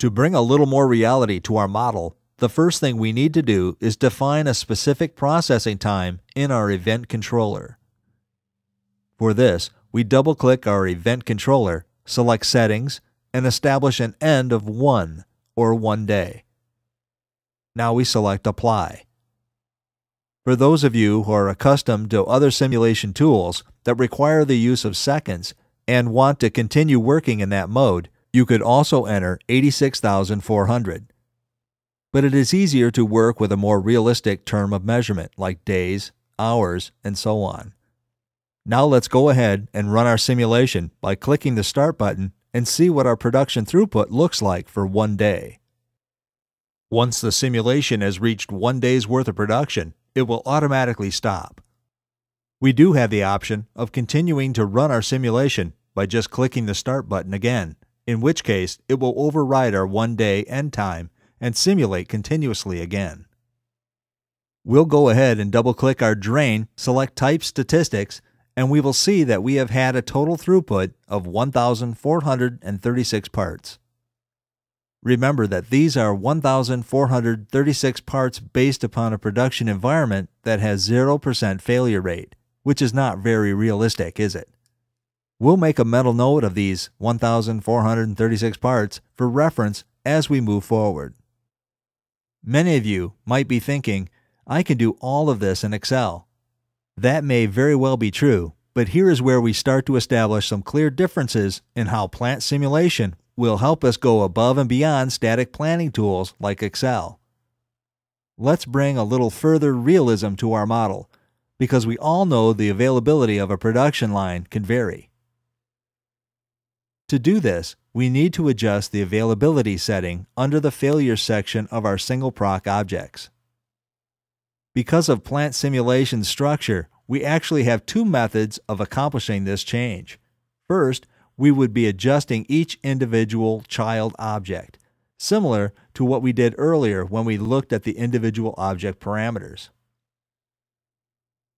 To bring a little more reality to our model, the first thing we need to do is define a specific processing time in our event controller. For this, we double click our event controller, select Settings, and establish an end of 1 or 1 day. Now we select Apply. For those of you who are accustomed to other simulation tools that require the use of seconds and want to continue working in that mode, you could also enter 86,400. But it is easier to work with a more realistic term of measurement like days, hours, and so on. Now let's go ahead and run our simulation by clicking the Start button and see what our production throughput looks like for one day. Once the simulation has reached one day's worth of production, it will automatically stop. We do have the option of continuing to run our simulation by just clicking the Start button again, in which case it will override our one day end time and simulate continuously again. We'll go ahead and double click our drain, select Type Statistics, and we will see that we have had a total throughput of 1,436 parts. Remember that these are 1,436 parts based upon a production environment that has 0% failure rate, which is not very realistic, is it? We'll make a mental note of these 1,436 parts for reference as we move forward. Many of you might be thinking, I can do all of this in Excel. That may very well be true, but here is where we start to establish some clear differences in how plant simulation will help us go above and beyond static planning tools like Excel. Let's bring a little further realism to our model, because we all know the availability of a production line can vary. To do this, we need to adjust the availability setting under the failure section of our single proc objects. Because of plant simulation structure, we actually have two methods of accomplishing this change. First, we would be adjusting each individual child object, similar to what we did earlier when we looked at the individual object parameters.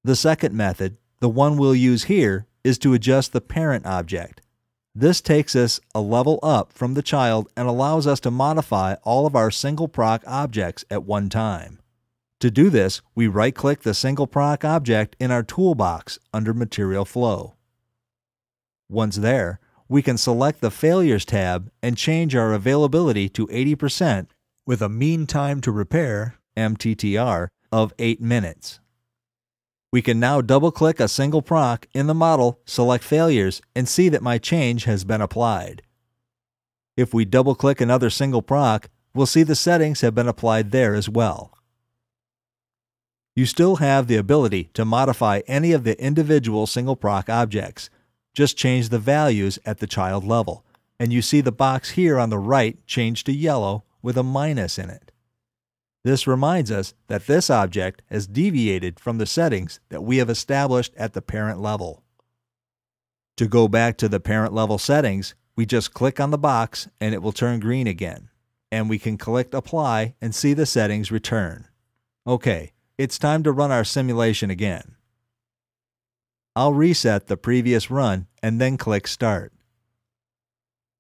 The second method, the one we'll use here, is to adjust the parent object. This takes us a level up from the child and allows us to modify all of our single proc objects at one time. To do this, we right-click the single proc object in our toolbox under Material Flow. Once there, we can select the Failures tab and change our availability to 80% with a mean time to repair, MTTR, of 8 minutes. We can now double-click a single proc in the model, select Failures, and see that my change has been applied. If we double-click another single proc, we'll see the settings have been applied there as well. You still have the ability to modify any of the individual single proc objects. Just change the values at the child level, and you see the box here on the right change to yellow with a minus in it. This reminds us that this object has deviated from the settings that we have established at the parent level. To go back to the parent level settings, we just click on the box and it will turn green again. And we can click Apply and see the settings return. Okay, it's time to run our simulation again. I'll reset the previous run and then click Start.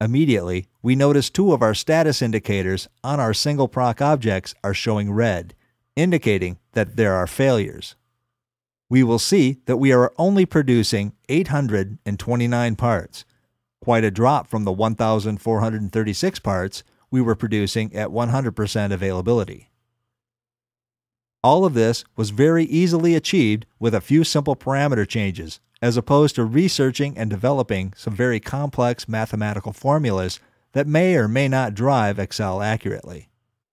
Immediately, we notice two of our status indicators on our single proc objects are showing red, indicating that there are failures. We will see that we are only producing 829 parts, quite a drop from the 1,436 parts we were producing at 100% availability. All of this was very easily achieved with a few simple parameter changes, as opposed to researching and developing some very complex mathematical formulas that may or may not drive Excel accurately.